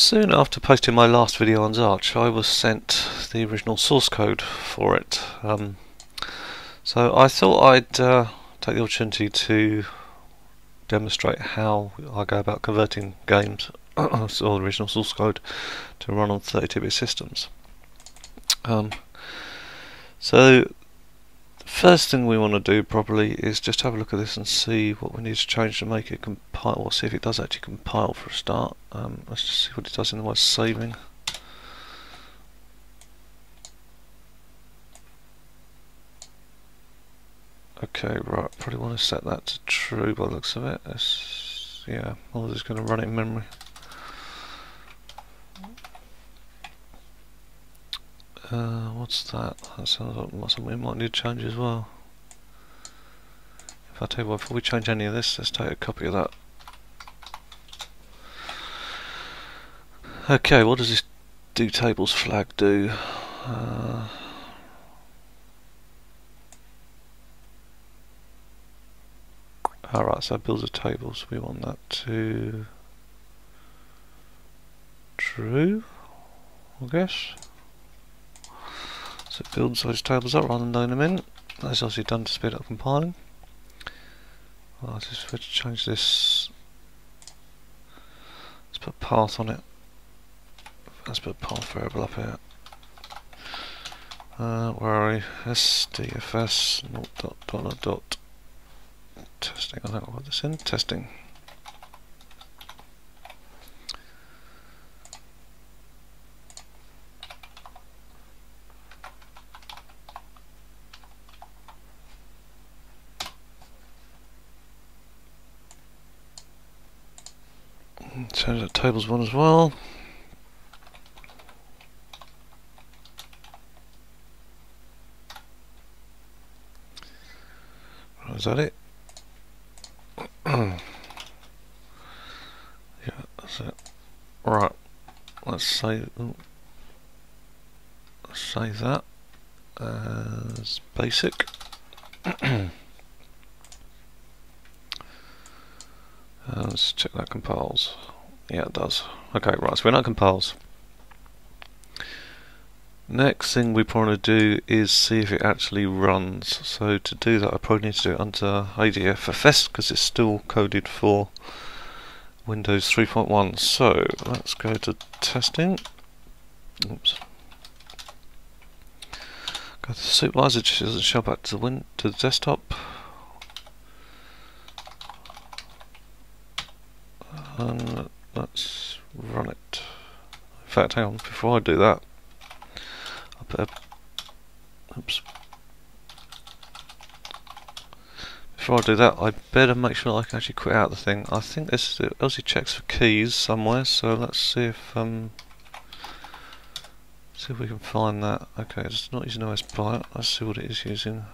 Soon after posting my last video on Zarch, I was sent the original source code for it. Um, so I thought I'd uh, take the opportunity to demonstrate how I go about converting games, or the original source code, to run on 32-bit systems. Um, so First thing we want to do probably is just have a look at this and see what we need to change to make it compile, or see if it does actually compile for a start. Um, let's just see what it does in the way of saving. Okay, right, probably want to set that to true by the looks of it. It's, yeah, I'm just going to run it in memory. Uh, what's that? That sounds like something we might need to change as well. If I tell you what, before we change any of this, let's take a copy of that. Okay, what does this do tables flag do? Uh, Alright, so builds a table, so we want that to true, I guess. So it builds tables up rather than loading them in. That's obviously done to speed up compiling. Well, I'll just change this. Let's put path on it. Let's put path variable up here. Uh, where are we? SDFS dot dot dot testing. I don't know what this in. Testing. Change that tables one as well. Is that it? yeah, that's it. Right, let's save. Let's save that as basic. Uh, let's check that compiles. Yeah, it does. Okay, right, so we're not compiles. Next thing we probably do is see if it actually runs. So to do that I probably need to do it under ADFFS because it's still coded for Windows 3.1. So let's go to testing. Oops. Go to supervisor, just doesn't show back to the win to the desktop. and let's run it. In fact, hang on, before I do that, I'll put a, oops. Before I do that, I better make sure I can actually quit out the thing. I think this it also checks for keys somewhere, so let's see if um see if we can find that. Okay, it's not using OS byte. Let's see what it is using.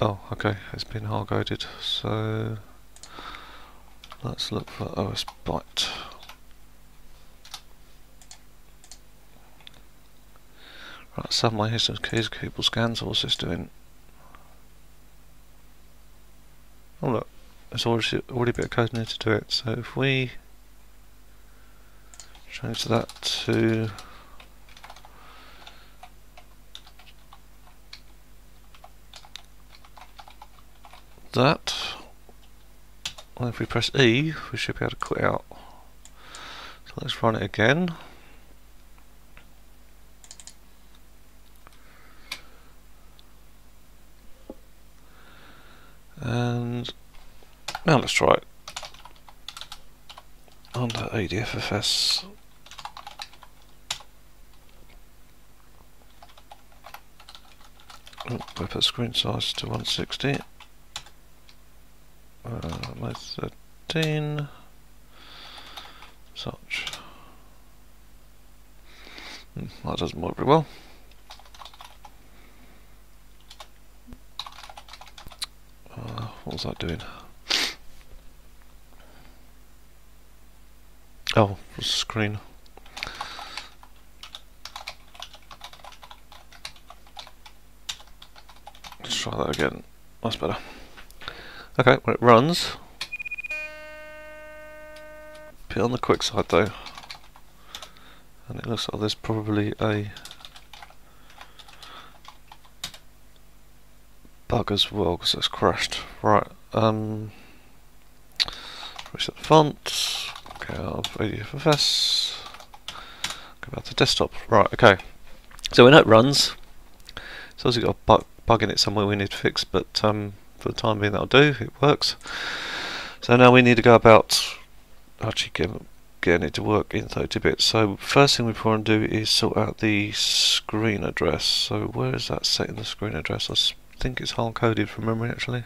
Oh, okay, it's been hard coded. So let's look for OS byte. Right, some my systems keys, cable scans, what's this doing? Oh look, there's already, already a bit of code needed to do it. So if we change that to that. And if we press E, we should be able to quit out. So let's run it again. And now let's try it under ADFFS. Oh, we put screen size to 160 uh, 13 such. Hmm, that doesn't work very well. Uh, what was that doing? Oh screen. Let's try that again. That's better Okay, when it runs, bit on the quick side though. And it looks like there's probably a bug as well because it's crashed. Right, um, reset the font. Okay, I'll ADFFS. Go back to desktop. Right, okay. So know it runs. It's obviously got a bug, bug in it somewhere we need to fix, but um, for the time being that'll do. It works. So now we need to go about actually getting, getting it to work in 30-bit. So first thing we want to do is sort out the screen address. So where is that set in the screen address? I think it's hard coded from memory actually.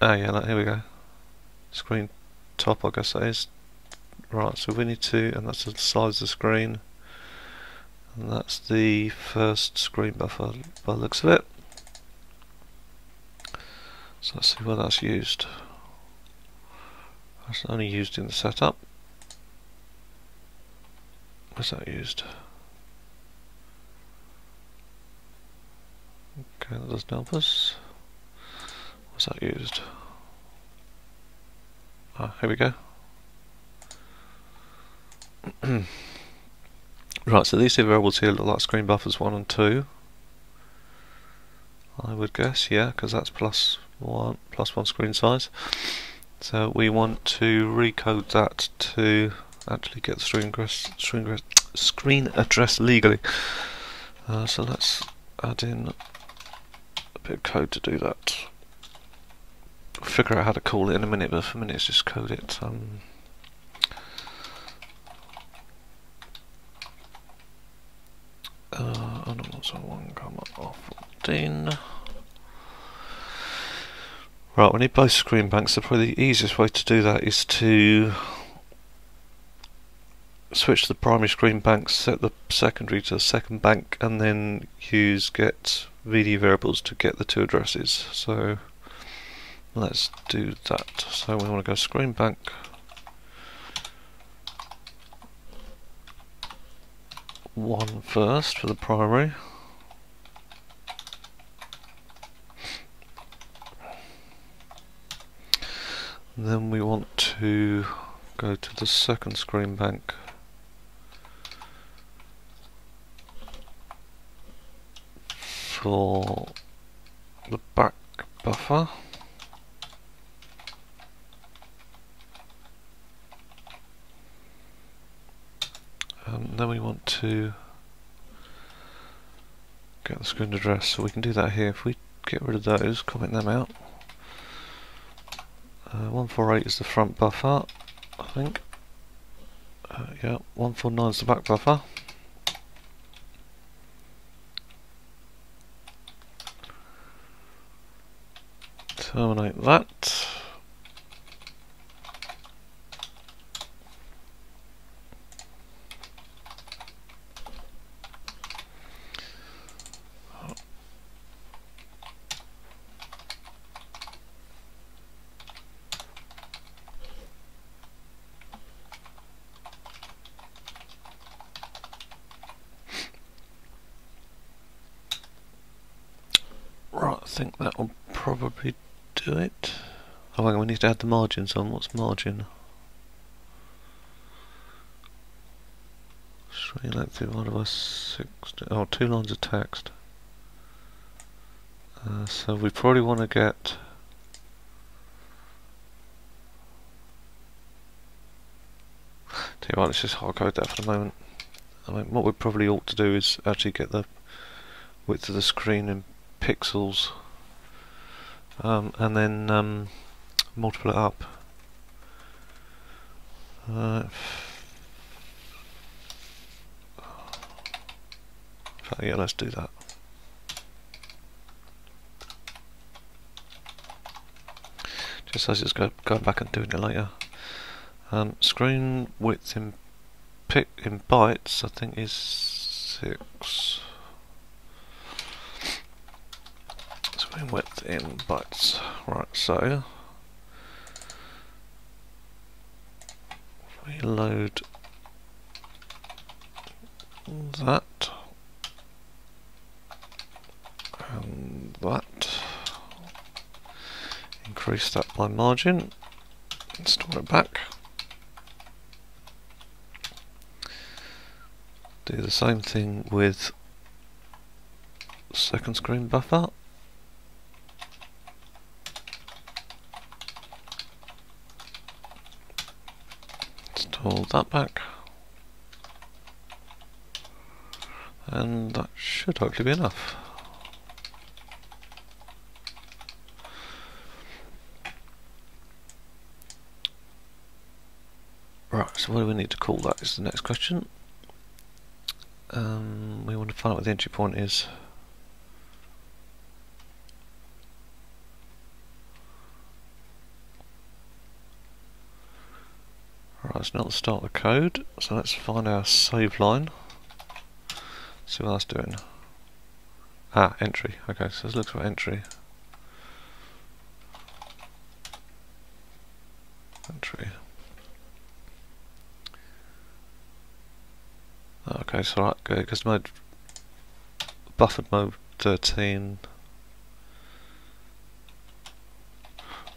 Ah yeah, here we go. Screen top I guess that is. Right, so we need to, and that's the size of the screen. And that's the first screen buffer by the looks of it. So let's see where that's used. That's only used in the setup. Where's that used? Okay, that doesn't help us. What's that used? Ah, here we go. right, so these two variables here look like screen buffers 1 and 2. I would guess, yeah, because that's plus one plus one screen size. So we want to recode that to actually get screen address, screen, screen address legally. Uh, so let's add in a bit of code to do that. figure out how to call it in a minute, but for a minute it's just code it. Um, uh, I don't so one comma off 14. Right, we need both screen banks, so probably the easiest way to do that is to switch the primary screen bank, set the secondary to the second bank, and then use get VDU variables to get the two addresses. So let's do that. So we want to go screen bank. One first for the primary. Then we want to go to the second screen bank. For the back buffer. And then we want to get the screen address. So we can do that here. If we get rid of those comment them out uh, 148 is the front buffer, I think. Uh, yeah, 149 is the back buffer. Terminate that. Think that will probably do it. Oh, hang on, we need to add the margins on. What's margin? String length divided by six. Oh, two lines of text. Uh, so we probably want to get. Tell you what, let's just hardcode that for the moment. I mean, what we probably ought to do is actually get the width of the screen in pixels um, and then um, multiply it up. Uh, yeah, let's do that. Just as it's go, going back and doing it later. Um, screen width in in bytes, I think is six. screen width in bytes. Right, so we load that and that, increase that by margin, Install it back. Do the same thing with second screen buffer. Install that back. And that should hopefully be enough. Right, so what do we need to call that is the next question. Um, we want to find out what the entry point is. It's not the start of the code, so let's find our save line. See what that's doing. Ah, entry. Okay, so let's look for entry. Entry. Okay, so right, because mode buffered mode 13.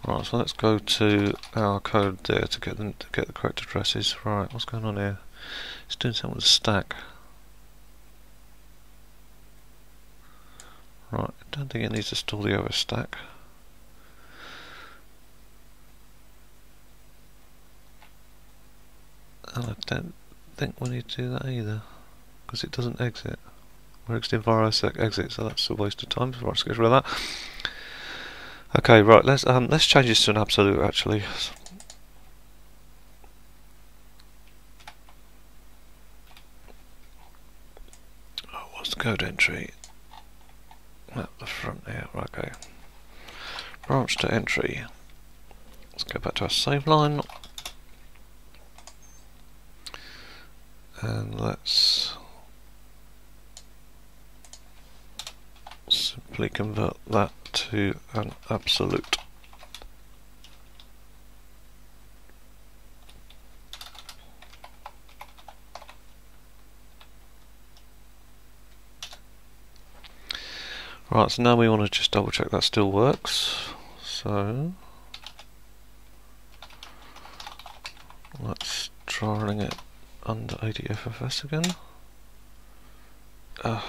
Right, so let's go to our code there to get them to get the correct addresses. Right, what's going on here? It's doing something with the stack. Right, I don't think it needs to store the OS stack. And I don't think we need to do that either because it doesn't exit. We're exiting via exit, so that's a waste of time. So let's get rid of that. Okay, right. Let's um, let's change this to an absolute actually. Oh, what's the code entry? At the front here. Okay. Branch to entry. Let's go back to our save line. and let's simply convert that to an absolute. Right, so now we want to just double check that still works. So let's try running it under ADFFS again. Uh,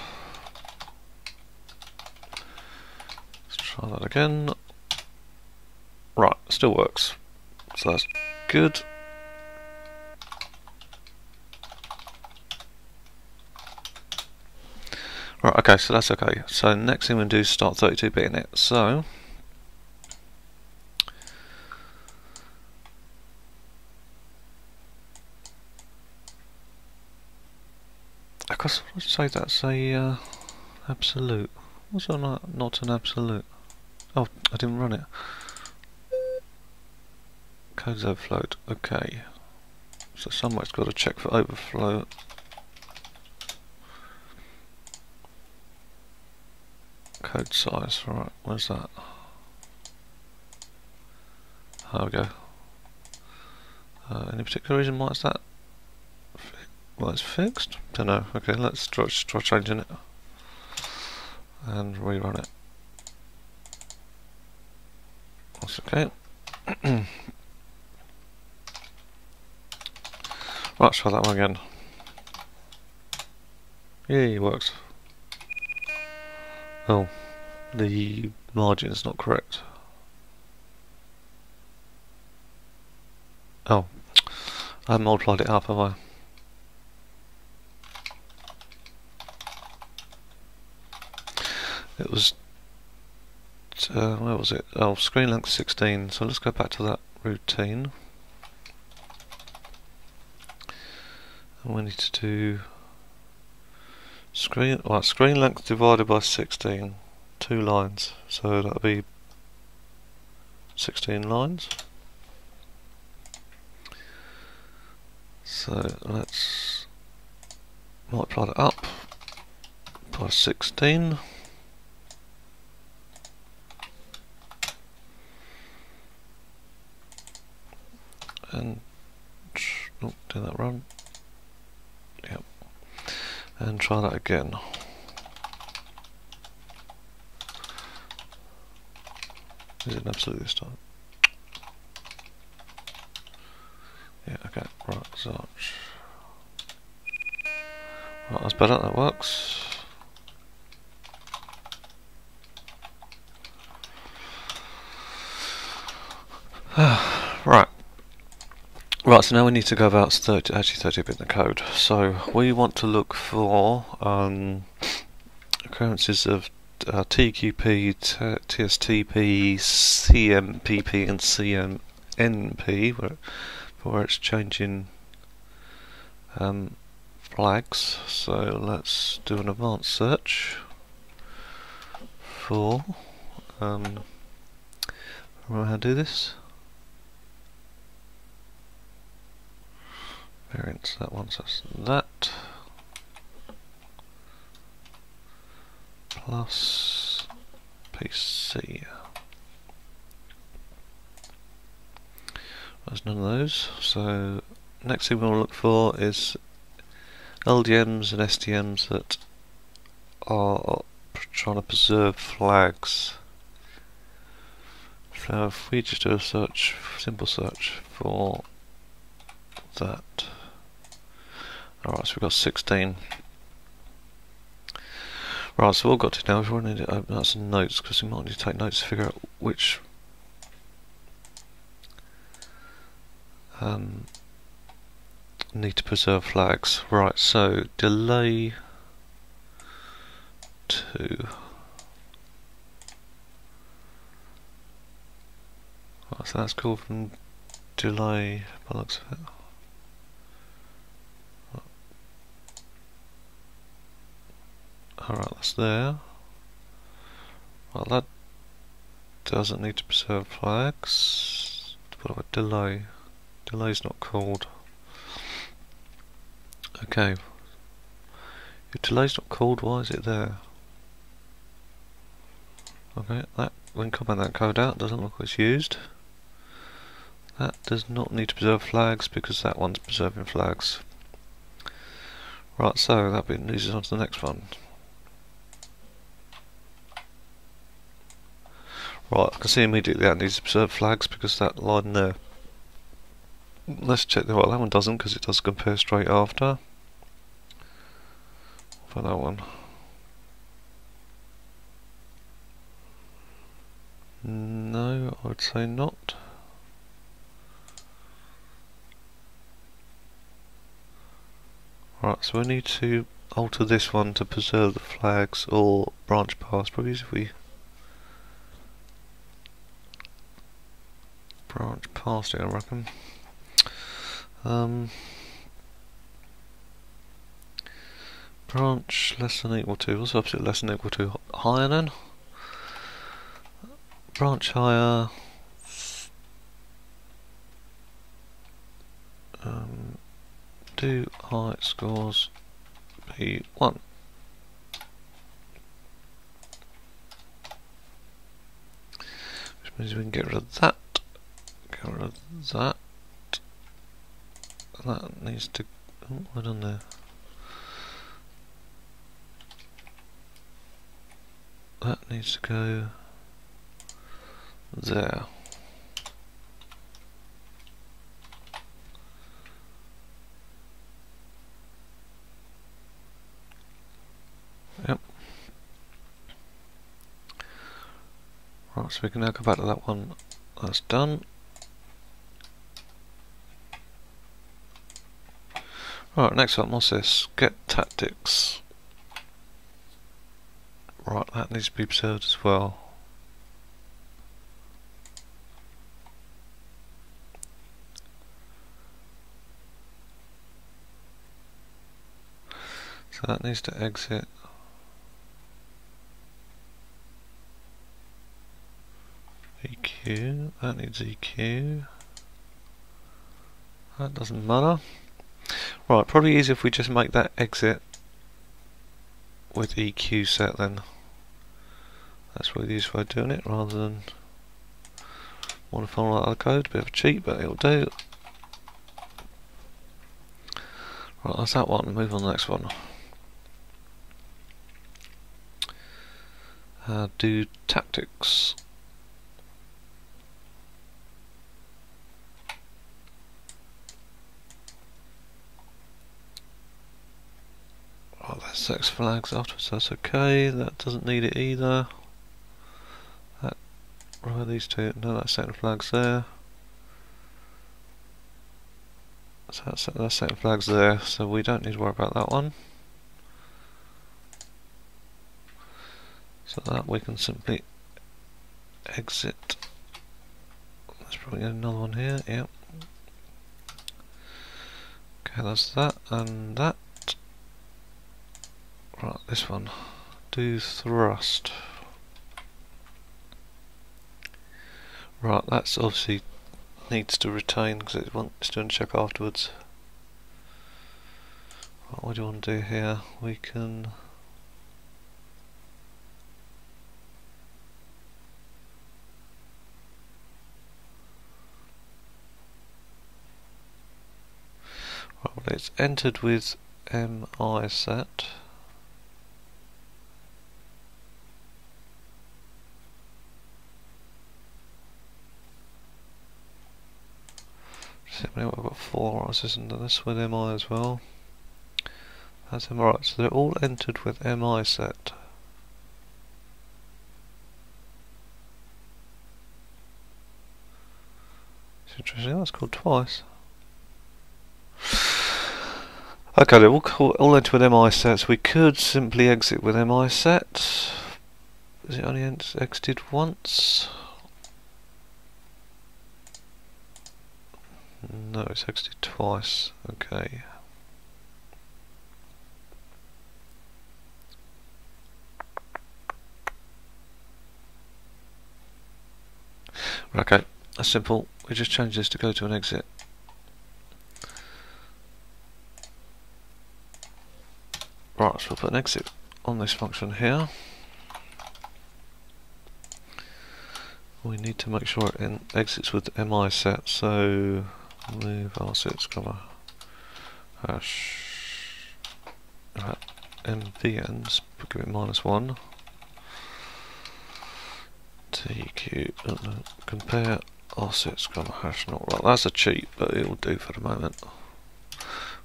try that again. Right, still works. So that's good. Right, okay, so that's okay. So next thing to do is start 32-bit in it. So course, I'd say that's a uh, absolute. That not, not an absolute? Oh, I didn't run it. Code's overflowed. Okay. So somewhere's got to check for overflow. Code size, right, where's that? There we go. Uh, any particular reason why it's that? Well, it's fixed. Don't know. Okay, let's try, try changing it and rerun it. That's okay. Let's try that one again. Yeah, it works. Oh, the margin is not correct. Oh, i've multiplied it up, have I? It was, uh, where was it? Oh, screen length 16. So let's go back to that routine. And we need to do screen, well, screen length divided by 16. Two lines. So that'll be 16 lines. So let's multiply that up by 16. and oh, do that wrong. Yep. And try that again. Is it absolutely absolute? Yeah, okay, right, search. Right, that's better, that works. Right, so now we need to go about 30, actually 30 bit in the code. So we want to look for um, occurrences of uh, TEQP, TSTP, CMPP, and CMNP, where, where it's changing um, flags. So let's do an advanced search for. Um, remember how to do this? That one, so that. plus PC. There's none of those. So next thing we want to look for is LDMs and STMs that are trying to preserve flags. So if we just do a search, simple search for that. Alright, so we've got 16. Right, so we've all got to now, if we want to open up some notes, because we might need to take notes to figure out which um, need to preserve flags. Right, so delay to right, so that's called from delay by of it. Alright, that's there. Well, that doesn't need to preserve flags. What about delay? Delay's not called. Okay. If delay's not called, why is it there? Okay, that when comment that code out, doesn't look like it's used. That does not need to preserve flags because that one's preserving flags. Right, so that leads us on to the next one. Right, I can see immediately that needs to preserve flags because that line there. Let's check the well that one doesn't because it does compare straight after. For that one. No, I would say not. Right, so we need to alter this one to preserve the flags or branch paths. Probably if we branch past it, I reckon. Um, branch less than equal to, what's opposite less than equal to? Higher then? Branch higher. Um, do height scores be 1? Which means we can get rid of that get that. That needs to. Oh, what on there? That needs to go there. Yep. Right, so we can now go back to that one. That's done. Right, next up, what's this? Get tactics. Right, that needs to be preserved as well. So that needs to exit. EQ, that needs EQ. That doesn't matter. Right, probably easier if we just make that exit with EQ set then. That's really the easiest way of doing it rather than want to follow that other code. A Bit of a cheat, but it'll do. Right, that's that one. Move on to the next one. Uh, do tactics. X flags afterwards, that's okay. That doesn't need it either. That, right, these two, no, that's setting flags there. So that's, that's setting flags there, so we don't need to worry about that one. So that we can simply exit. Let's probably get another one here, yep. Okay, that's that and that. Right, this one. Do thrust. Right, that's obviously needs to retain because it wants to check afterwards. Right, what do you want to do here? We can Well, it's entered with MI set. Simply we've R's, isn't? This with MI as well. That's MI, right, so they're all entered with MI set. It's interesting, that's called twice. Okay, they're all, all entered with MI sets. We could simply exit with MI set. Is it only exited once? No, it's actually twice. Okay. Okay, that's simple. We just change this to go to an exit. Right, so we'll put an exit on this function here. We need to make sure it exits with mi set, so move r6 comma hash mvns, give it minus one. tq uh, compare r6 comma hash not right. That's a cheat, but it will do for the moment.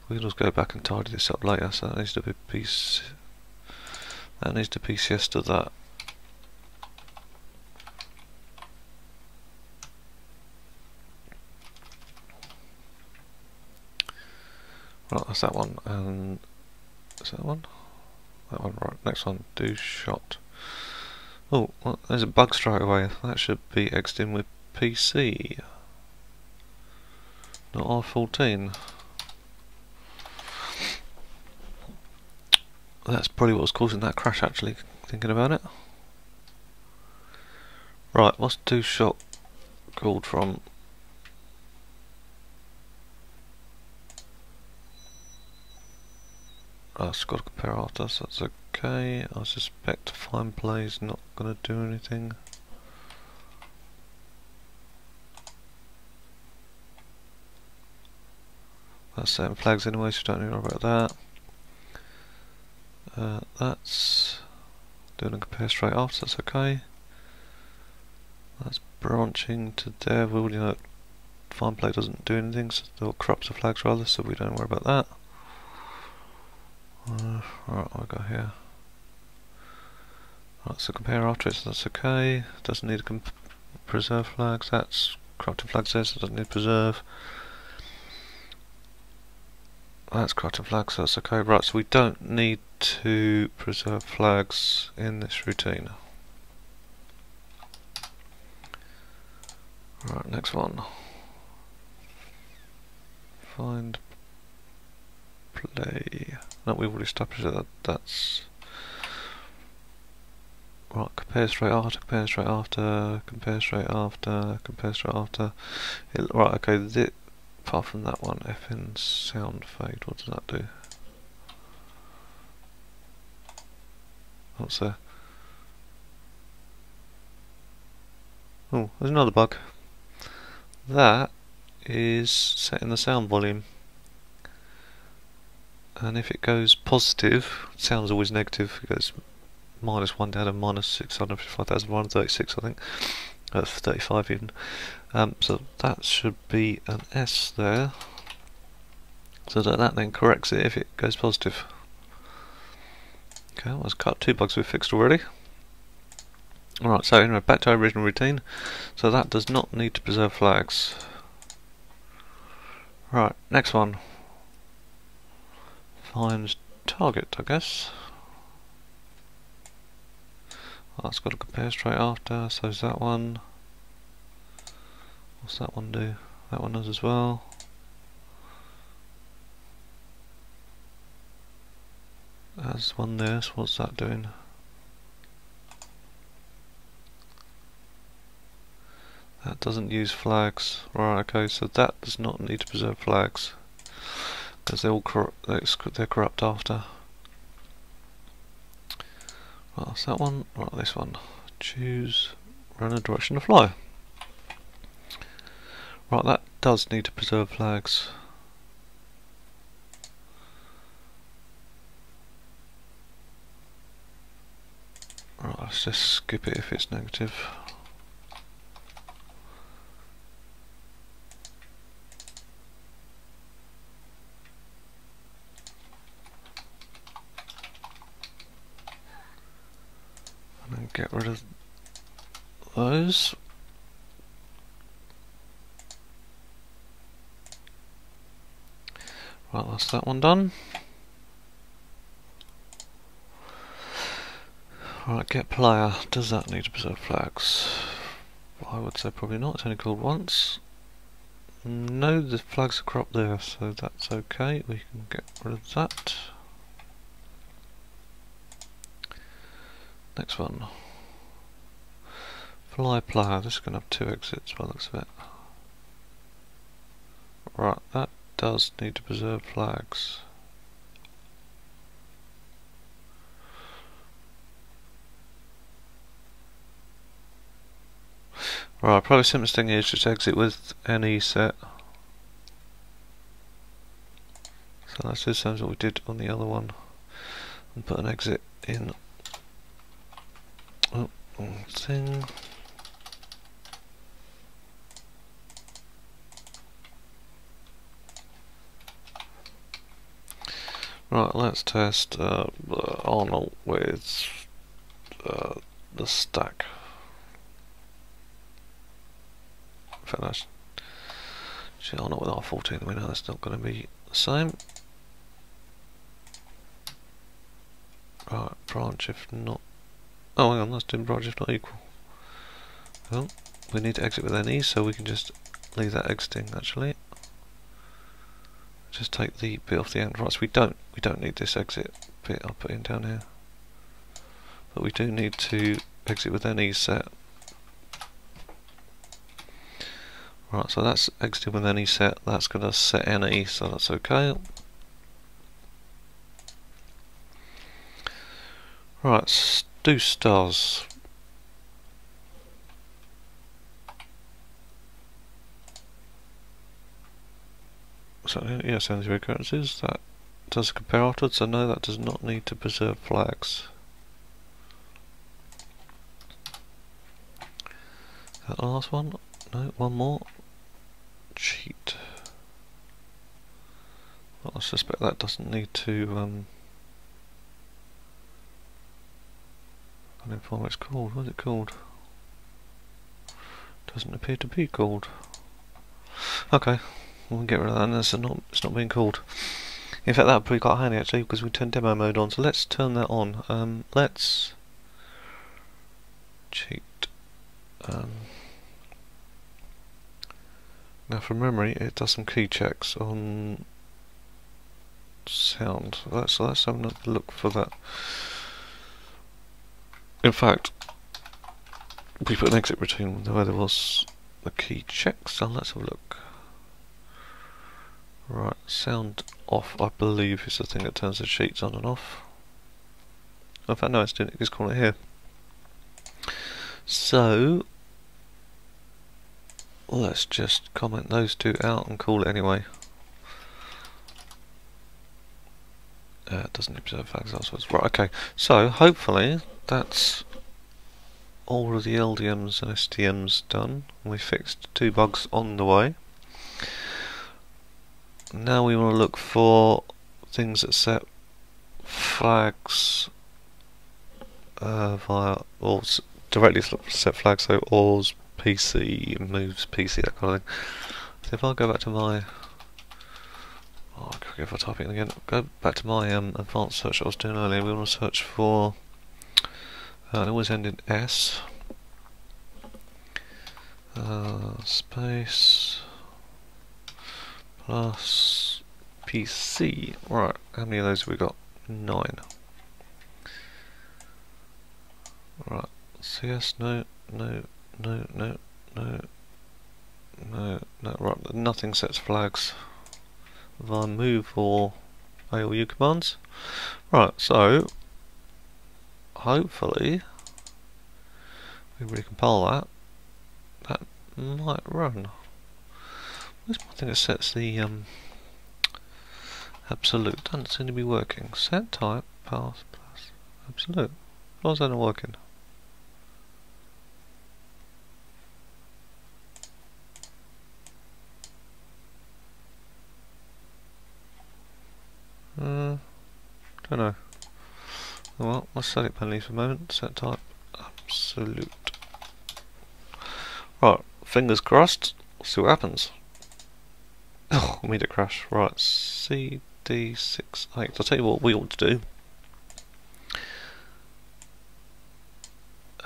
We can just go back and tidy this up later. So that needs to be piece. That needs to PCS to that. Right, that's that one, and is that one? That one, right. Next one, do shot. Oh, well, there's a bug straight away. That should be xed in with PC, not R14. That's probably what was causing that crash actually, thinking about it. Right, what's do shot called from Got to compare that's okay. I suspect find play is not going to do anything. That's setting flags anyway, so don't need to worry about that. Uh, that's doing a compare straight after, that's okay. That's branching to there, we know find play doesn't do anything, so it corrupts the flags rather, so we don't worry about that. Uh, right, I got here. Right, so compare so that's okay. Doesn't need to preserve flags, that's corrupted flags there, so doesn't need preserve. That's corrupted flags, so that's okay. Right, so we don't need to preserve flags in this routine. Right, next one. Find play. No, we've already established that that's right. Compare straight after, compare straight after, compare straight after, compare straight after. It, right, okay. This, apart from that one, FN sound fade. What does that do? What's there? Oh, there's another bug. That is setting the sound volume and if it goes positive, sound is always negative, it goes minus 1 down to minus 655,136 I think, that's 35 even, um, so that should be an S there, so that, that then corrects it if it goes positive. Okay, well, let's cut two bugs we've fixed already. Alright, so anyway, back to our original routine. So that does not need to preserve flags. Right, next one. Finds target, I guess. That's got to compare straight after, so is that one. What's that one do? That one does as well. That's one there, so what's that doing? That doesn't use flags. Right, okay, so that does not need to preserve flags. Because they're all corrupt, they're corrupt after. Well, that's that one. Right, this one. Choose run a direction to fly. Right, that does need to preserve flags. Right, let's just skip it if it's negative. And then get rid of those. Right, that's that one done. Right, get player. Does that need to preserve flags? I would say probably not. It's only called once. No, the flags are cropped there, so that's okay. We can get rid of that. Next one. Fly player. This is going to have two exits by the looks of it. Right, that does need to preserve flags. Right, probably simplest thing is just exit with NE set. So that's the same as what we did on the other one. And put an exit in. Oh, thing. Right, let's test uh, Arnold with uh, the stack. That's actually Arnold with R14. We know that's not going to be the same. Right, branch if not. Oh, hang on, that's doing branch if not equal. Well, we need to exit with NE, so we can just leave that exiting actually just take the bit off the end. Right, so we don't we don't need this exit bit I'll put in down here. But we do need to exit with NE set. Right, so that's exiting with NE set, that's gonna set NE, so that's okay. Right, do stars. So yeah, zero occurrences. That does compare afterwards, so no, that does not need to preserve flags. That last one? No, one more. Cheat. Well, I suspect that doesn't need to um I don't know what it's called. What's it called? Doesn't appear to be called. Okay, we'll get rid of that. It's not, it's not being called. In fact, that would be quite handy actually because we turned demo mode on. So let's turn that on. Um, let's cheat. Um, now, from memory, it does some key checks on sound. So let's, let's have a look for that. In fact, we put an exit routine where there was the key checks. So let's have a look. Right, sound off, I believe, is the thing that turns the sheets on and off. In fact, no, it's doing it, it's calling it here. So, let's just comment those two out and call it anyway. Uh, it doesn't observe flags afterwards. Right, okay. So, hopefully, that's all of the LDMs and STMs done. We fixed two bugs on the way. Now we want to look for things that set flags uh, via or directly set flags, so ORS PC moves PC that kind of thing. So if I go back to my oh, if I type it again, go back to my um, advanced search I was doing earlier. We want to search for uh, it always end in S. Uh, space plus PC. Right, how many of those have we got? Nine. Right, CS, no, no, no, no, no, no, no, right, nothing sets flags via move or ALU commands. Right, so, hopefully, we recompile that, that might run. Where's my thing that sets the, um, absolute? Doesn't seem to be working. Set type, pass, plus, absolute. Why is that not working? Uh, don't know. Well, let's set it manually for a moment. Set type absolute. Right, fingers crossed. We'll see what happens. Oh, I made it crash. Right, CD68. I'll tell you what we ought to do.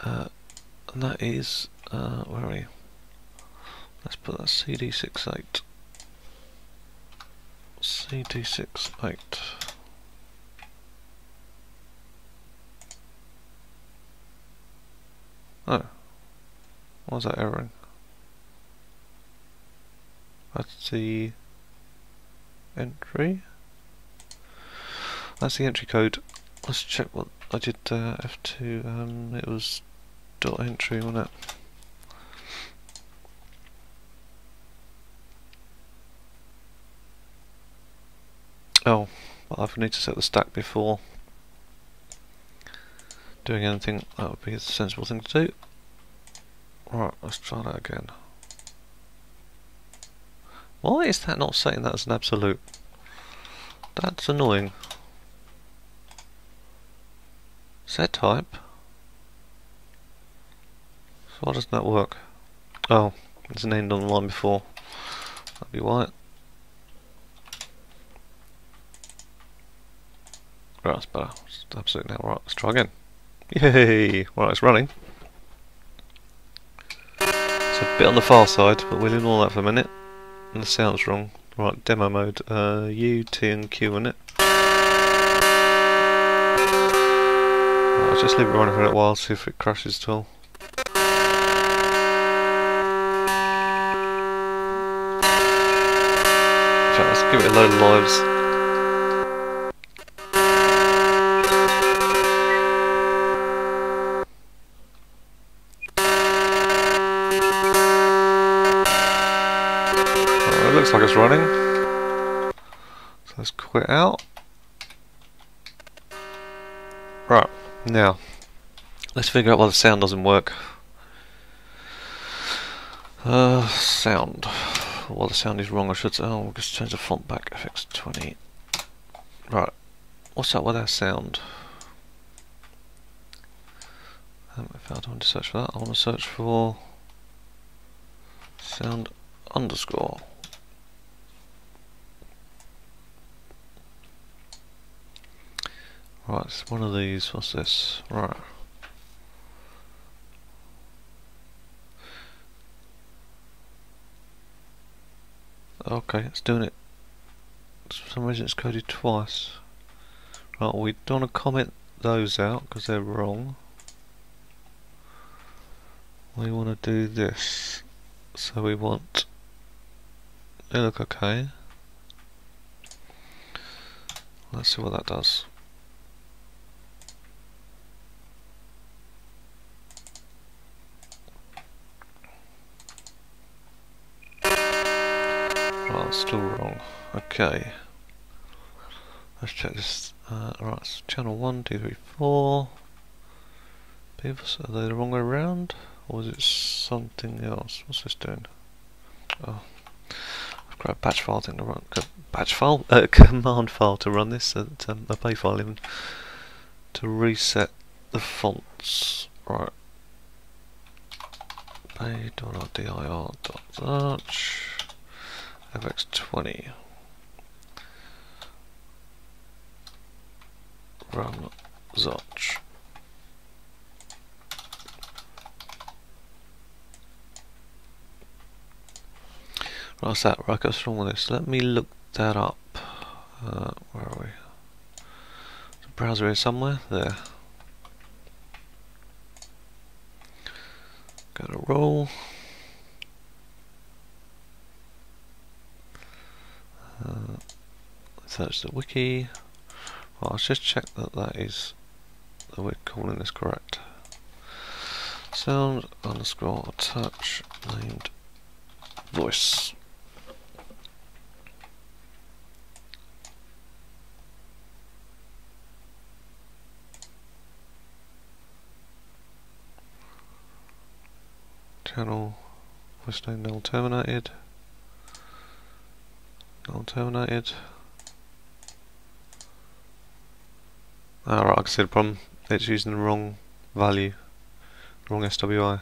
Uh, and that is, uh, where are we? Let's put that CD68. CD68. Oh. Why was that erroring? That's the entry. That's the entry code. Let's check what I did uh, F2. Um, it was dot entry, wasn't it? Oh, I need to set the stack before doing anything. That would be a sensible thing to do. Right, let's try that again. Why is that not saying that as an absolute? That's annoying. Set type. So why doesn't that work? Oh, an end on the line before. That'd be why. Right, that's better. It's absolutely now. Right, let's try again. Yay! Right, it's running. It's a bit on the far side, but we'll ignore that for a minute. The sound's wrong. Right, demo mode. Uh, U, T and Q in it. Right, I'll just leave it running for a little while, see if it crashes at all. Let's give it a load of lives. Figure out why the sound doesn't work. Uh, sound. Well, the sound is wrong, I should say. Oh, we'll just change the font back, FX20. Right, what's up with our sound? I don't want to search for that. I want to search for sound underscore. Right, it's one of these. What's this? Right. Okay, it's doing it. For some reason it's coded twice. Right, we don't want to comment those out because they're wrong. We want to do this. So we want... They look okay. Let's see what that does. Still wrong. Okay. Let's check this. Uh, right, channel 1, 2, 3, 4. Beavers, are they the wrong way around? Or is it something else? What's this doing? Oh. I've got a batch file thing to run. Batch file? Uh, command file to run this, and um, Obey file even. To reset the fonts. Right. A.dir.arch fx20 run Zarch. What's that? Right, what's wrong with this? Let me look that up. Uh, where are we? The browser is somewhere. There. Go to ROOL. Uh, search the wiki. Well, let's just check that that is that we're calling this correct. Sound underscore touch named voice. channel voice name null terminated null terminated alright ah, I can see the problem it's using the wrong value wrong SWI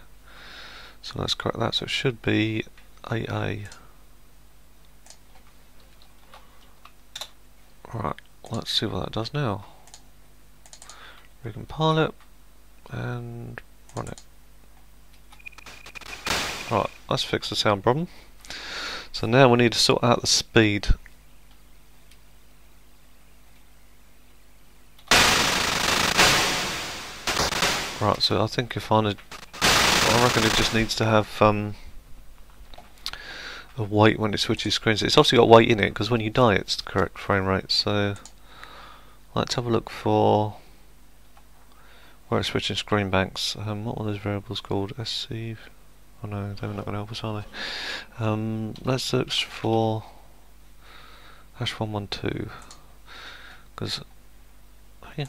so let's correct that so it should be AA right let's see what that does now. Recompile it and run it. Right, let's fix the sound problem. So now we need to sort out the speed. Right, so I think if I, I reckon it just needs to have um, a wait when it switches screens. It's obviously got wait in it because when you die it's the correct frame rate. So let's have a look for where it's switching screen banks. Um, what were those variables called? SC Oh no, they're not going to help us, are they? Um, let's search for hash 112 because oh yeah,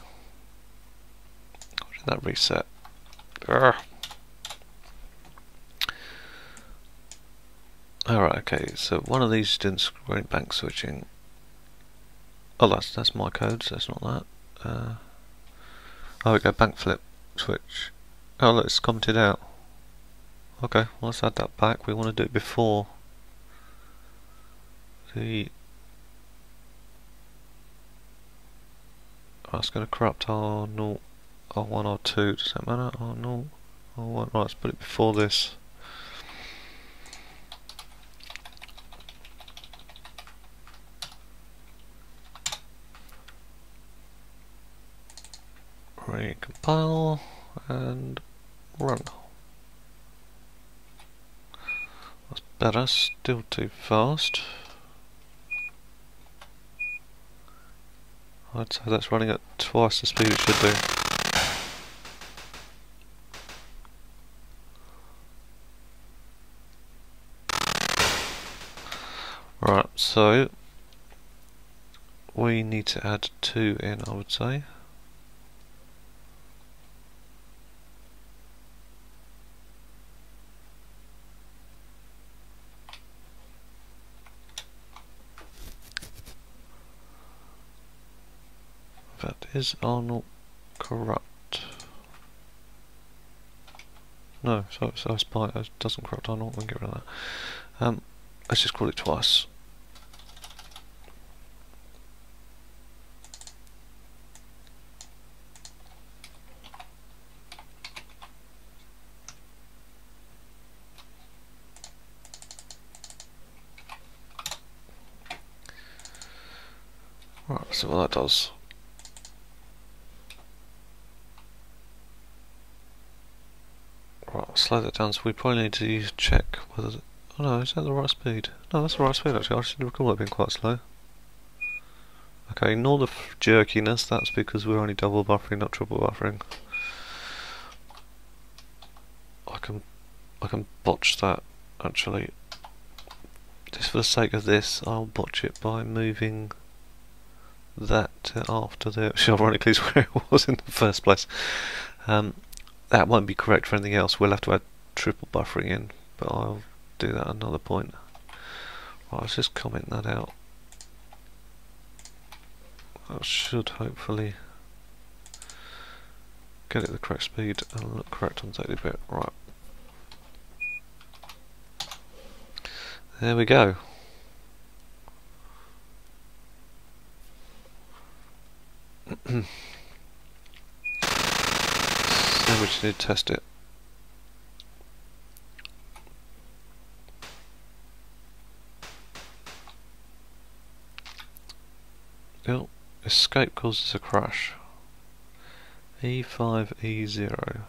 did that reset? Alright, okay, so one of these didn't screen bank switching. Oh, that's that's my code, so that's not that. Uh, oh, we go bank flip switch. Oh, look, it's commented out. Okay, well, let's add that back. We want to do it before the oh, that's going to corrupt R0, R1, R2, does that matter? R0, R1, right, let's put it before this. Recompile and run. Better, still too fast. I'd say that's running at twice the speed it should do. Right, so we need to add two in, I would say. Is Arnold corrupt? No, so, so spy it doesn't corrupt Arnold, we can get rid of that. Um, let's just call it twice. Right, what that does. Slow that down, so we probably need to check whether... The, oh no, is that the right speed? No, that's the right speed actually, I should recall it being quite slow. Okay, ignore the jerkiness, that's because we're only double buffering, not triple buffering. I can, I can botch that actually. Just for the sake of this, I'll botch it by moving that after the, which ironically is where it was in the first place. Um, that won't be correct for anything else. We'll have to add triple buffering in, but I'll do that another point. Right, let's just comment that out. That should hopefully get it the correct speed and look correct on 30 bit. Right. There we go. we just need to test it. Oh, escape causes a crash. E5, E0.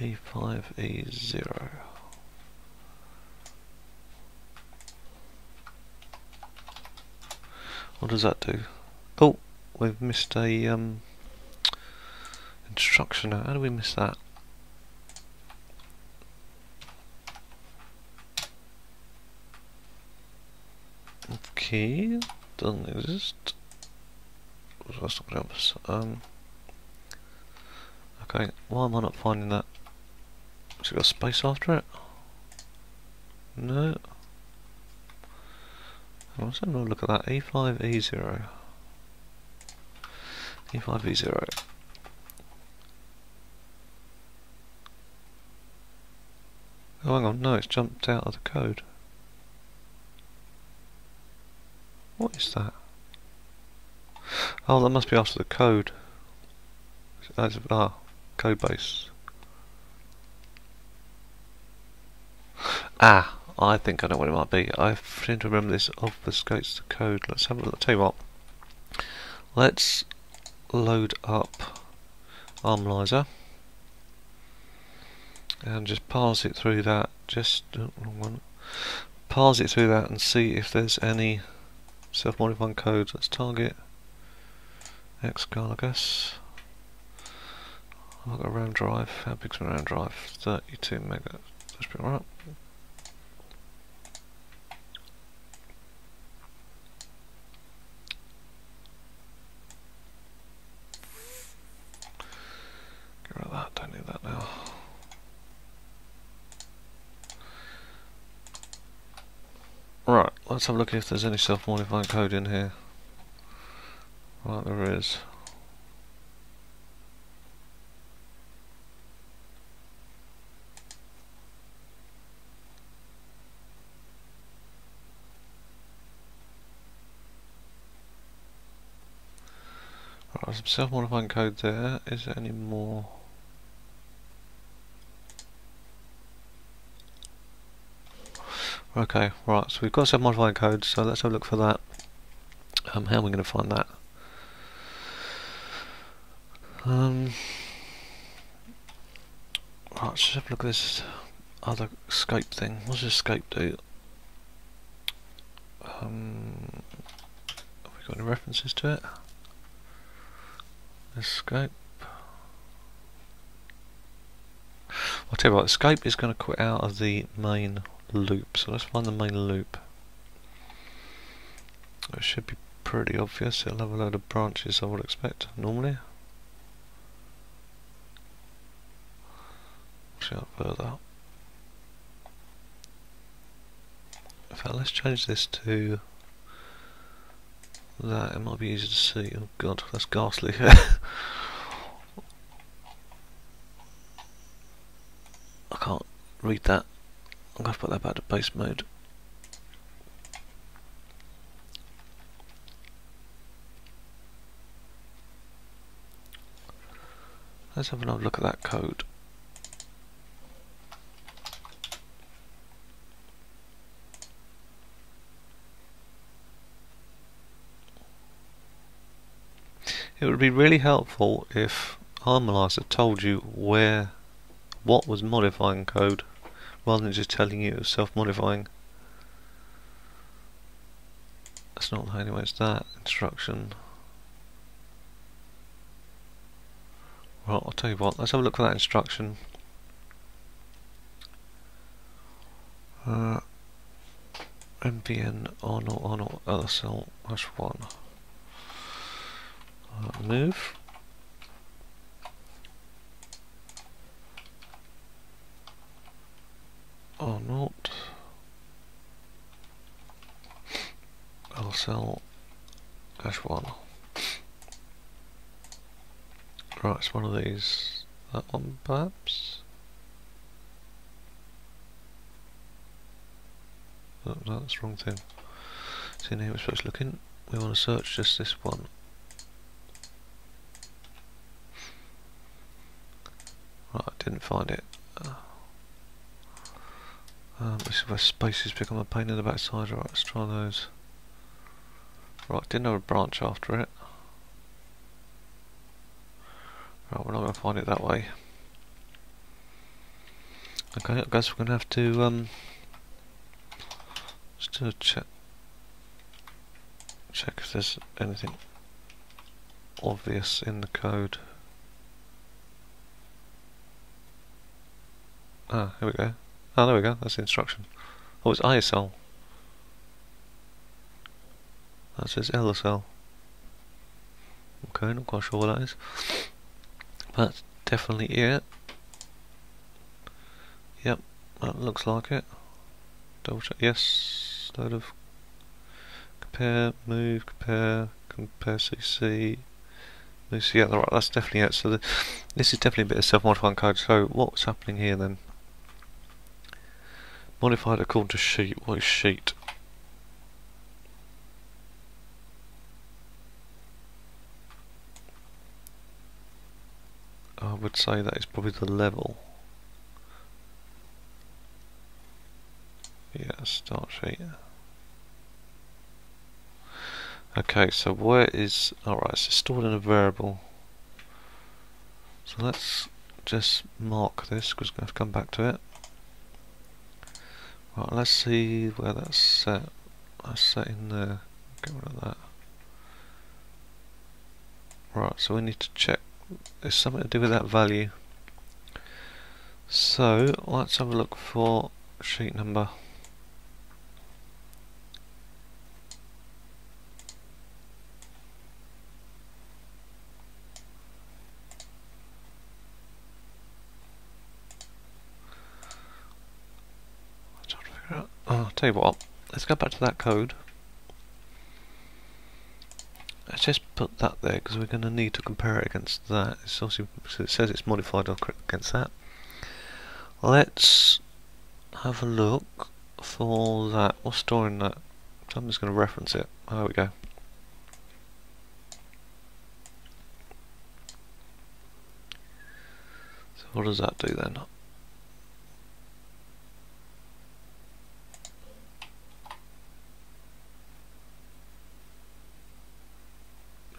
E5, E0. What does that do? Oh, we've missed a um, instruction. How do we miss that? Okay, doesn't exist. What's not going to Um. Okay, why am I not finding that? Has it got space after it? No. Let's have a look at that. E5, E0. E5, E0. Oh, hang on. No, it's jumped out of the code. What is that? Oh, that must be after the code. That's, ah, code base. Ah, I think I know what it might be. I seem to remember this obfuscates the code. Let's have a look. Tell you what. Let's load up ARMalyser and just parse it through that. Just. Parse it through that and see if there's any self-modifying code. Let's target Xgalagas. I've got a RAM drive. How big's my RAM drive? 32 mega. That's pretty right. Get rid of that, don't need that now. Right, let's have a look if there's any self-modifying code in here. Right, there is. Right, some self-modifying code there. Is there any more? Okay, right, so we've got some modifying codes, so let's have a look for that. Um, how are we going to find that? Um, right, let's have a look at this other escape thing. What does escape do? Um, have we got any references to it? Escape. I'll tell you what, escape is going to quit out of the main loop. So let's find the main loop. It should be pretty obvious. It'll have a load of branches I would expect normally. See out further. In fact, let's change this to that. It might be easier to see. Oh god, that's ghastly. I can't read that. I'm going to put that back to base mode. Let's have another look at that code. It would be really helpful if ARMalyser told you where, what was modifying code rather than just telling you it was self-modifying. That's not how. anyway, it's that instruction. Well, I'll tell you what, let's have a look for that instruction. Uh, npm on or LSL hash 1. Uh, move. Or not. I'll sell dash one. Right, it's one of these. That one, perhaps? No, that's the wrong thing. In here we're supposed to look in. We want to search just this one. Right, didn't find it. Um, this is where spaces become a pain in the backside. Right, let's try those. Right, didn't have a branch after it. Right, we're not going to find it that way. Okay, I guess we're going to have to um, just do a check. Check if there's anything obvious in the code. Ah, here we go. Oh, there we go. That's the instruction. Oh, it's ISL. That says LSL. Okay, not quite sure what that is. But definitely it. Yep, that looks like it. Double check. Yes, load of compare, move, compare, compare CC. Yeah, right, that's definitely it. So the, this is definitely a bit of self-modifying code. So what's happening here then? Modified according to sheet. What is sheet? I would say that is probably the level. Yeah, start sheet. Okay, so where is... Alright, so stored in a variable. So let's just mark this because we're going to have to come back to it. Right, let's see where that's set. That's set in there. Get rid of that. Right, so we need to check. There's something to do with that value. So, let's have a look for sheet number. Oh, I'll tell you what, let's go back to that code. Let's just put that there because we're going to need to compare it against that. It's it says it's modified against that. Let's have a look for that. What's storing that? So I'm just going to reference it. Oh, there we go. So what does that do then?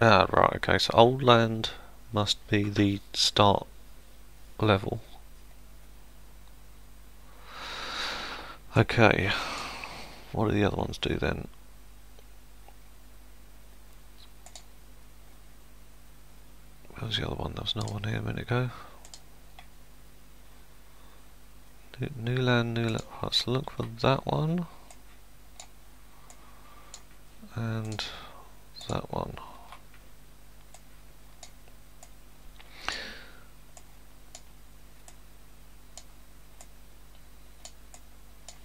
Ah, right, okay, so old land must be the start level. Okay, what do the other ones do then? Where was the other one? There was no one here a minute ago. New land, new land. Let's look for that one. And that one.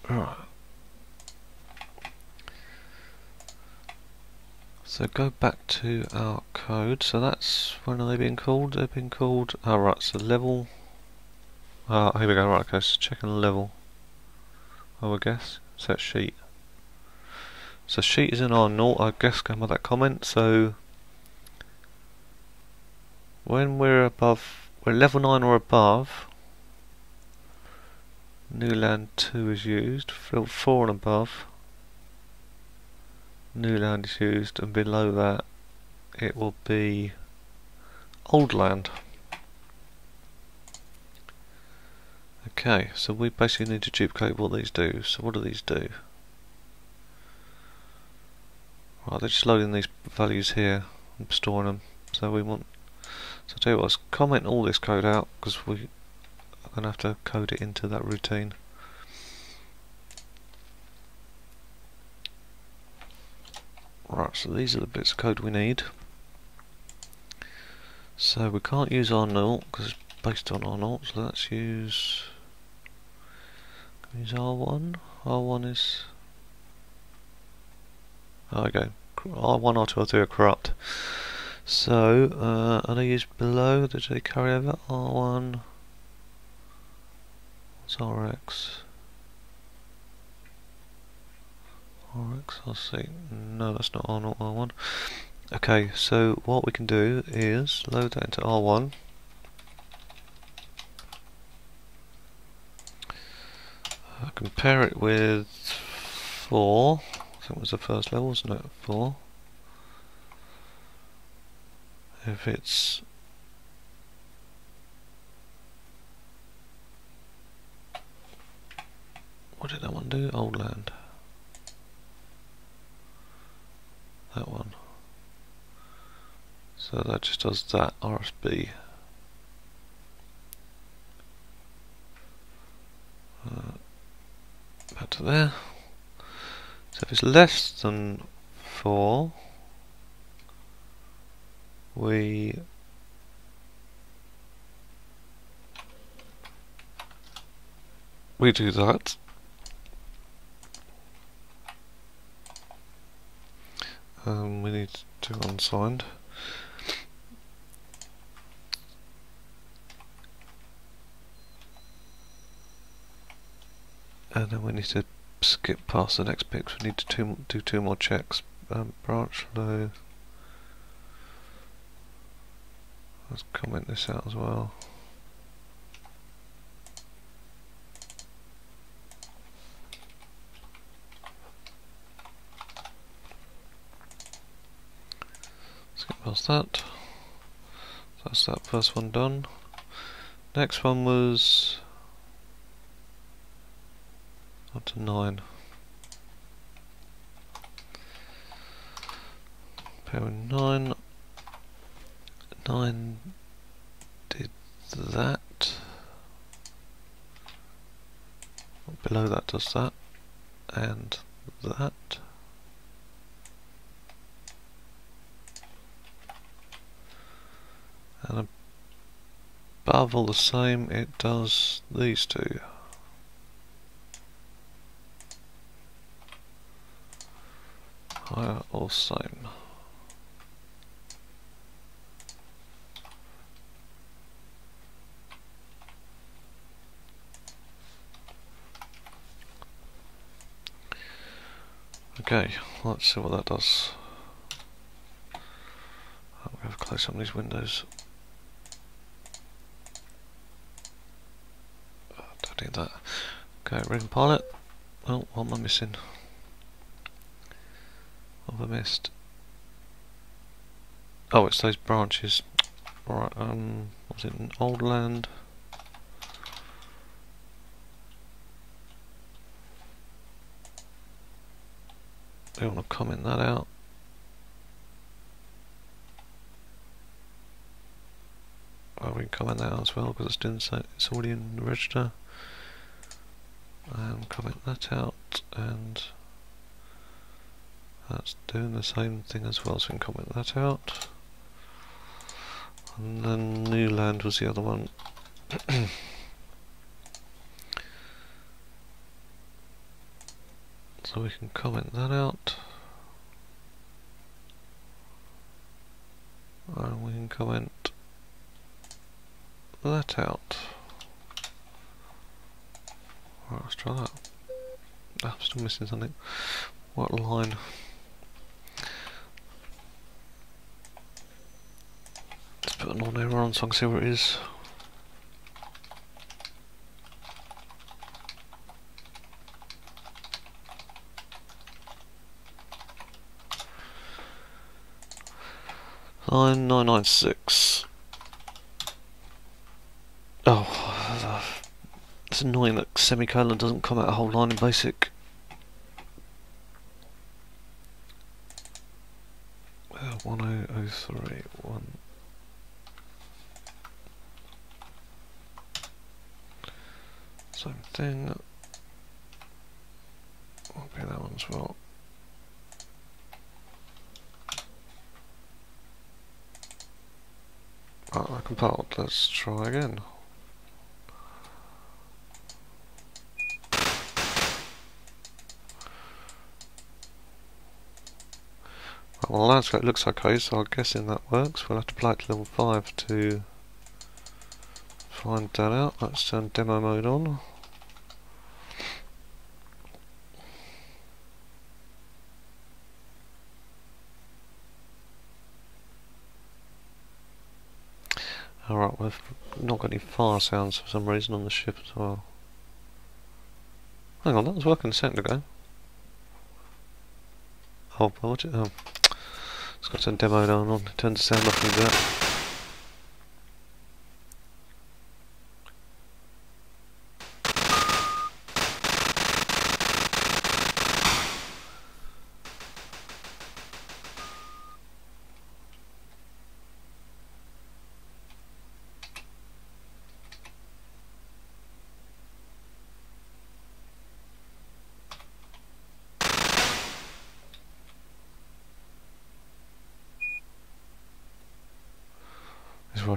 Right. So go back to our code. So that's when are they being called? They've been called. Oh right. So level. Ah, oh, here we go. Right. Okay. So checking level. Oh, I guess set sheet. So sheet is in our naught. I guess going by that comment. So when we're above, we're level nine or above. New land 2 is used, field 4 and above. New land is used, and below that it will be old land. Okay, so we basically need to duplicate what these do. So what do these do? Right, they're just loading these values here and storing them. So we want, so I'll tell you what, let's comment all this code out because we I'm going to have to code it into that routine. Right, so these are the bits of code we need. So we can't use R null because it's based on R null, so let's use use R1. R1 is there we go. R1, R2, R3 are corrupt. So, uh, are they use below? They carry over? R1. RX? RX, I'll see. No, that's not R0, R1. Okay, so what we can do is load that into R1. Uh, compare it with 4. I think it was the first level, wasn't it? 4. If it's what did that one do? Old land. That one. So that just does that RSB. Uh, back to there. So if it's less than 4, we we do that. Um, we need to unsigned. and then we need to skip past the next bit we need to two, do two more checks. Um, branch low. Let's comment this out as well. Skip that. That's that first one done. Next one was up to 9. Pair 9. 9 did that. Below that does that. And that. And above all the same, it does these two. higher or same. Okay, let's see what that does. Uh, I'm going to close some of these windows. Uh, don't need that. Okay, ring pilot. Oh, what am I missing? What have I missed? Oh, it's those branches. Right, um, was it an old land? You want to comment that out? Oh, we can comment that out as well because it's doing so. It's already in the register. And comment that out and. That's doing the same thing as well, so we can comment that out. And then new land was the other one. so we can comment that out. And we can comment that out. Right, let's try that. Ah, I'm still missing something. What line? Let's put an on so I can see where it is. Line 996. Oh, it's annoying that semicolon doesn't come out a whole line in basic. Uh, 1003, 1. Same thing. Okay, that one as well. Right, I compiled. Let's try again. Well, the landscape looks okay, so I'm guessing that works. We'll have to play it to level 5 to find that out. Let's turn um, demo mode on. Alright, we've not got any fire sounds for some reason on the ship as well. Hang on, that was working a second ago. Oh, what? Oh. It's got some demo down on. Turn the sound off and do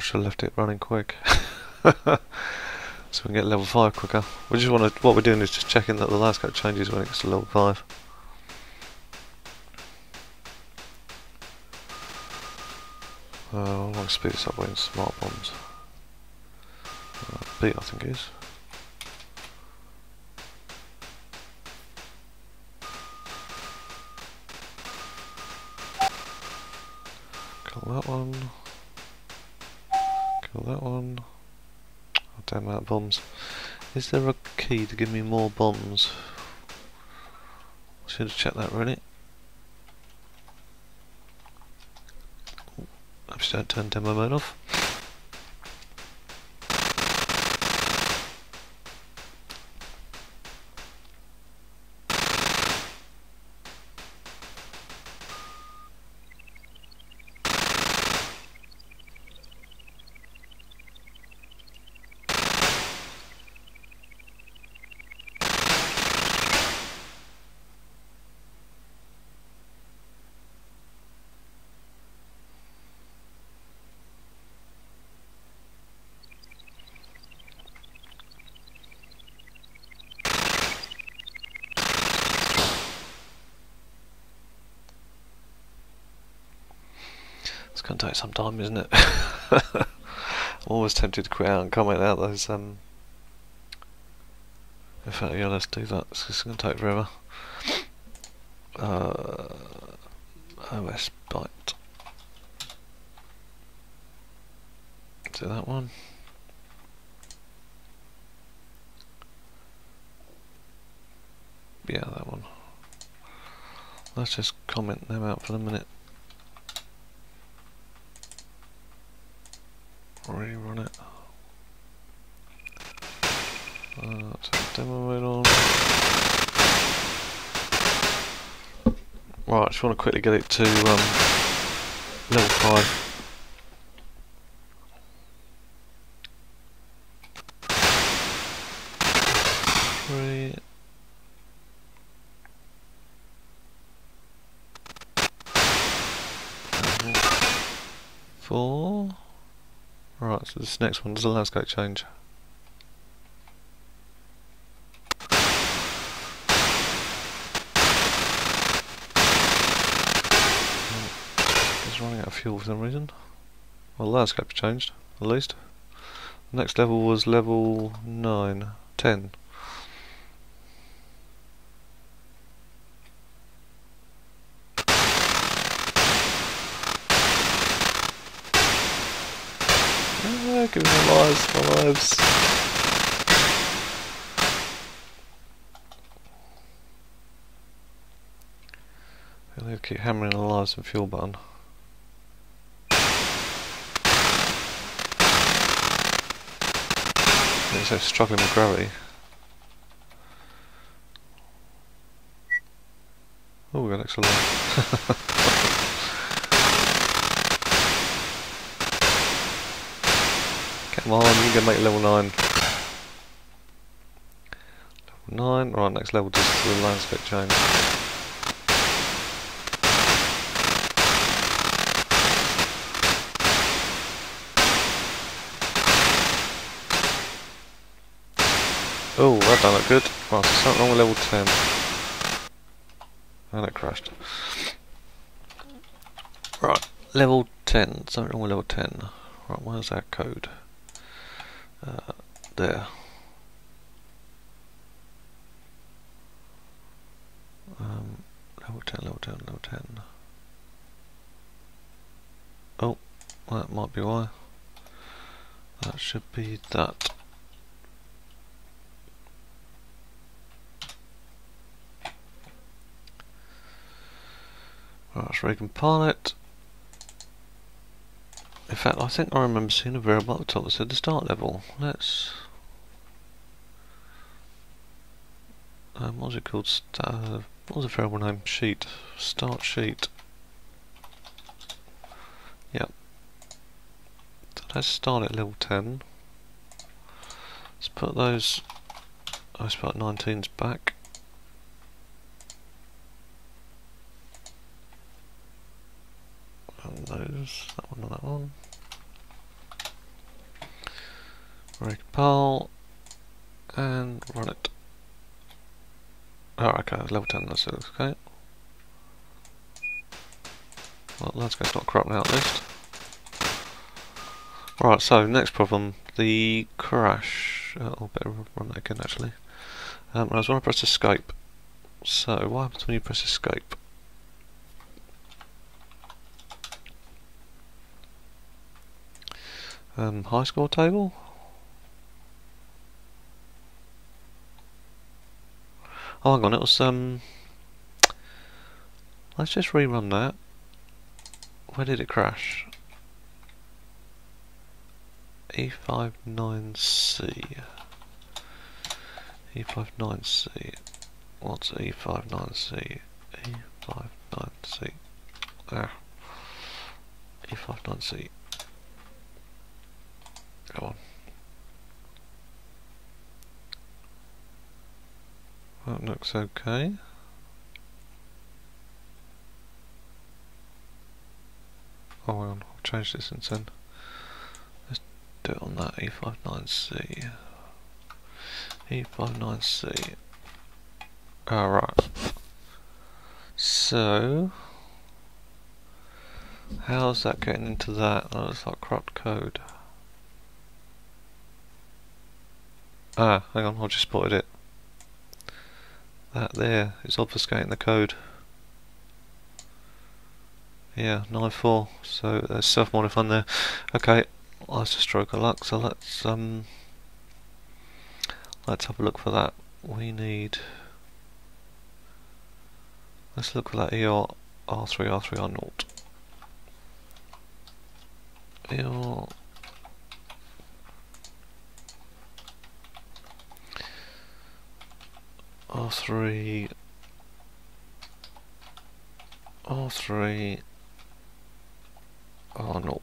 should have left it running quick. so we can get level 5 quicker. We just want to, what we're doing is just checking that the landscape changes when it gets to level 5. Uh, I want to speed this up with smart bombs. Uh, B I think is. Kill that one. Kill that one. Oh, damn out bombs. Is there a key to give me more bombs? Should have checked that really. I just don't turn demo mode off. Some time, isn't it? I'm always tempted to quit out and comment out those. Um, in fact, yeah, let's do that. It's, it's going to take forever. Uh, OS byte. Do that one. Yeah, that one. Let's just comment them out for the minute. rerun it. Right, I just want to quickly get it to um, level 5. Three. Four. Right, so this next one, does the landscape change? It's running out of fuel for some reason. Well, the landscape changed, at least. The next level was level 9, 10. give me my lives, my lives. I need to keep hammering the lives and fuel button. So struggling with gravity. Oh, we got extra life. Come on, you can make level 9. Level 9, right, next level just the landscape change. Oh, that done it good. Right, so something wrong with level 10. And it crashed. Right, level 10, something wrong with level 10. Right, where's our code? Uh, there. Um, level 10, level 10, level 10. Oh, that might be why. That should be that. Right, let's recompile it. In fact, I think I remember seeing a variable at the top that said the start level. Let's... Um, what was it called? Uh, what was the variable name? Sheet. Start sheet. Yep. So let's start at level 10. Let's put those... I suppose 19s back. And those, that one that one. Recompile and run it. Oh, okay, level 10, that's it, okay. Well, let's go not corrupt now at least. Right, so next problem, the crash. Uh, I'll better run that again actually. Um, I was want to press escape. So, what happens when you press escape? Um, high score table? Oh, hang on, it was, um... Let's just rerun that. Where did it crash? E59C. E59C. What's E59C? E59C. Ah. E59C. On. That looks okay. Oh, well, I'll change this since then. Let's do it on that E59C. E59C. Alright. So, how's that getting into that? Oh, it's like corrupt code. Ah, hang on, I just spotted it. That there is obfuscating the code. Yeah, 9-4, so there's self-modifying there. Okay, that's a stroke of luck, so let's um let's have a look for that. We need let's look for that ER R3 R3 R0. ER R3 R3 R0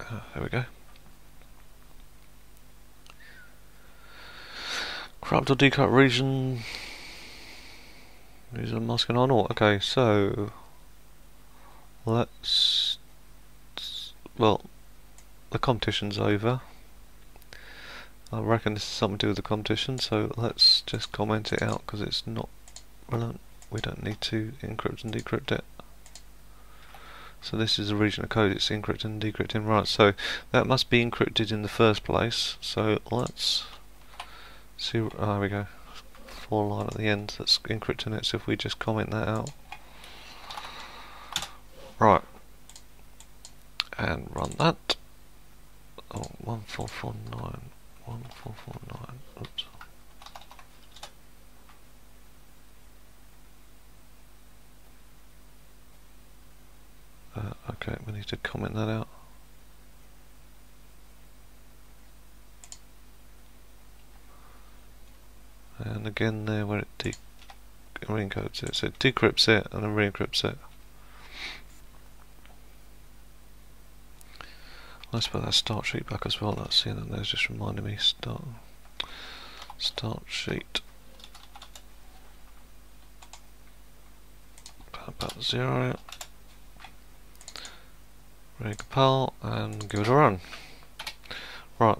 uh, there we go. Corrupt or decorrupt region these are masking on okay so let's well, the competition's over. I reckon this is something to do with the competition, so let's just comment it out because it's not relevant. We don't need to encrypt and decrypt it. So this is a region of code, it's encrypting and decrypting. Right, so that must be encrypted in the first place. So let's see, ah, oh, there we go. Four line at the end that's encrypting it, so if we just comment that out. Right, and run that. Oh, 1449, 1449, oops. Uh, okay, we need to comment that out. And again there where it de re-encodes it, so it decrypts it and then re-encrypts it. Let's put that start sheet back as well. That's see that there's just reminding me start start sheet. About zero. Recompile and give it a run. Right.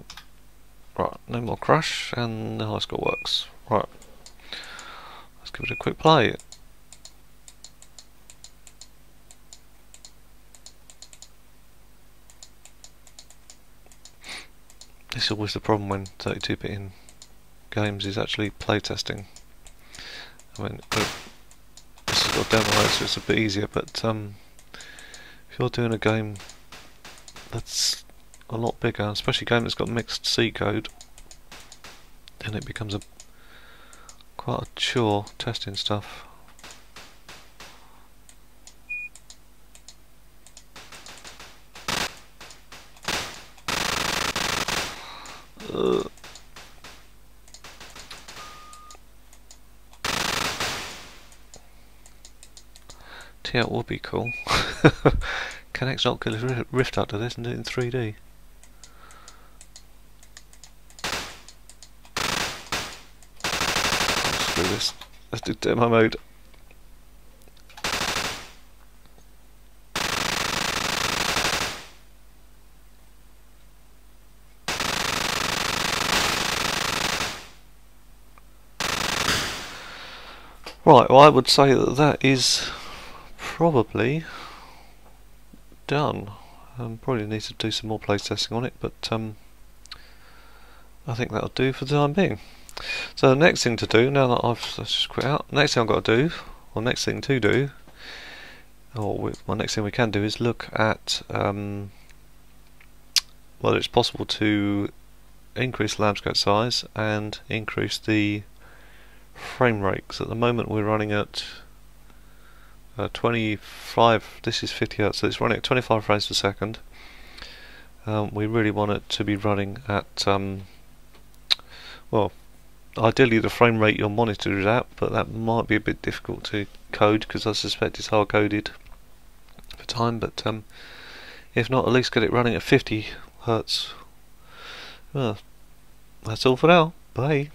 Right, no more crash, and the high score works. Right, let's give it a quick play. This is always the problem when 32-bit in games is actually playtesting. I mean, this has got demo mode, so it's a bit easier, but um, if you're doing a game that's a lot bigger, especially a game that's got mixed C code, then it becomes a quite a chore testing stuff. Uh. Yeah, it would be cool. Get a Rift out to this and do it in 3D? Screw this. Let's do demo mode. Right, well I would say that that is probably done. Um, probably need to do some more play testing on it, but um, I think that'll do for the time being. So the next thing to do, now that I've just quit out, next thing I've got to do, or next thing to do, or we, next thing we can do is look at um, whether it's possible to increase the size and increase the frame rate. Because at the moment we're running at uh, 25 this is 50 hertz so it's running at 25 frames per second. Um, we really want it to be running at um, well ideally the frame rate your monitor is at but that might be a bit difficult to code because I suspect it's hard coded for time but um, if not at least get it running at 50 hertz. Well that's all for now. Bye